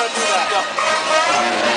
don't do that.